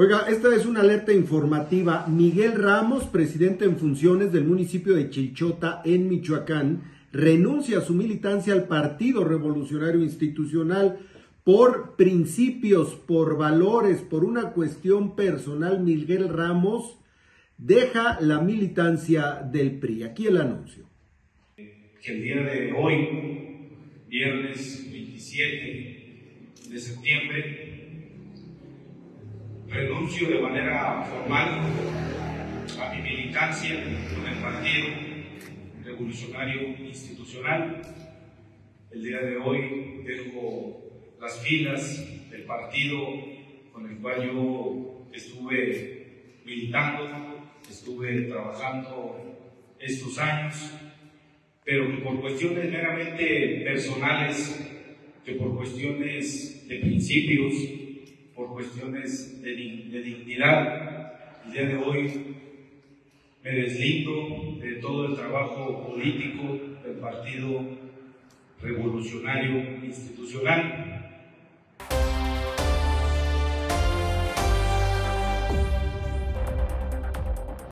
Oiga, esta es una alerta informativa. Miguel Ramos, presidente en funciones del municipio de Chilchota, en Michoacán, renuncia a su militancia al Partido Revolucionario Institucional por principios, por valores, por una cuestión personal. Miguel Ramos deja la militancia del PRI. Aquí el anuncio. Que el día de hoy, viernes 27 de septiembre, renuncio de manera formal a mi militancia con el Partido Revolucionario Institucional. El día de hoy dejo las filas del partido con el cual yo estuve militando, estuve trabajando estos años, pero por cuestiones meramente personales, que por cuestiones de principios, cuestiones de, dignidad. El día de hoy me deslindo de todo el trabajo político del Partido Revolucionario Institucional